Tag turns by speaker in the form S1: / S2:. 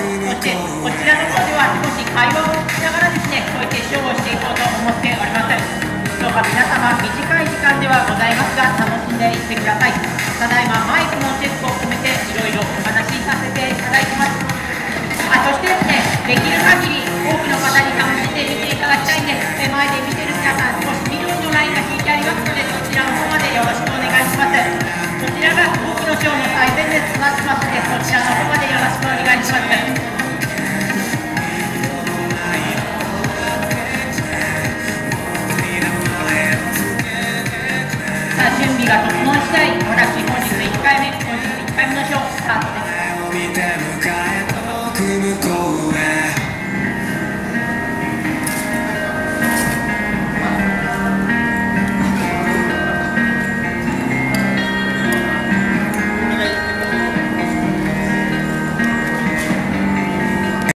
S1: そしてこちらの方では少し会話をしながらですね、こういう決勝をしていこうと思っております。どうか皆様、短い時間ではございますが、楽しんでいってください。ただいまマイクのチェックを含めて、いろいろお話しさせていただいてます。あそしてですね、できる限り多くの方に楽しんで見ていただきたいんです。前で見てる皆さん、少し緑のラインが引いてありますので、そちらの方までよろしくお願いします。こちらが僕のショーの最前列となってますので、そちらの方までよろしくお願いします。を使っ
S2: て